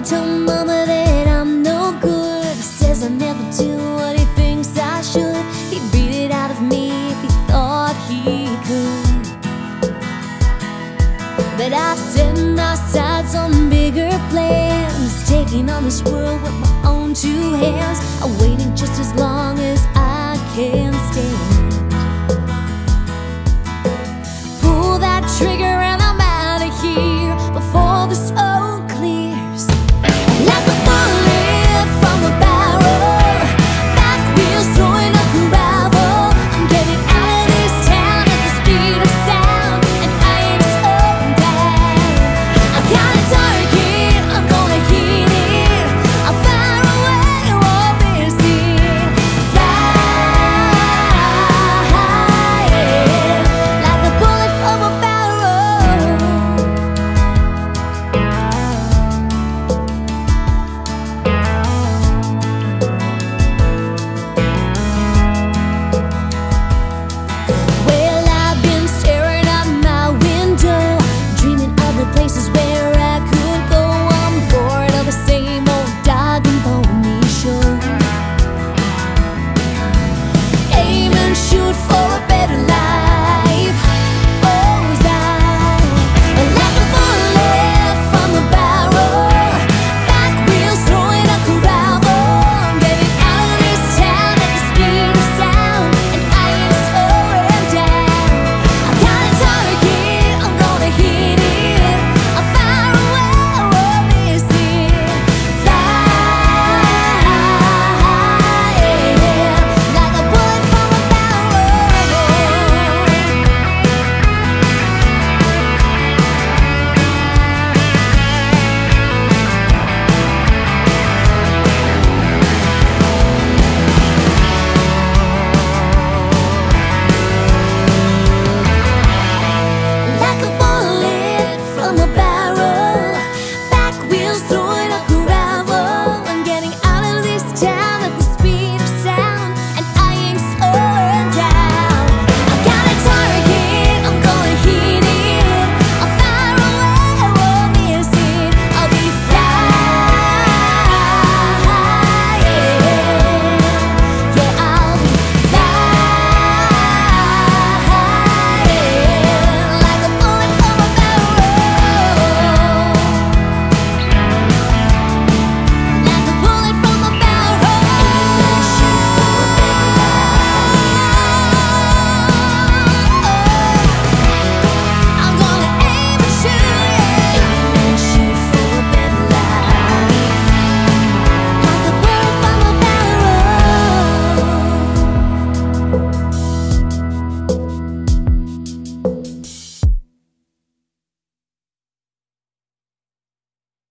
He told mama that I'm no good He says I never do what he thinks I should. He'd beat it out of me if he thought he could. But I set my sights on bigger plans Taking on this world with my own two hands. I waited just as long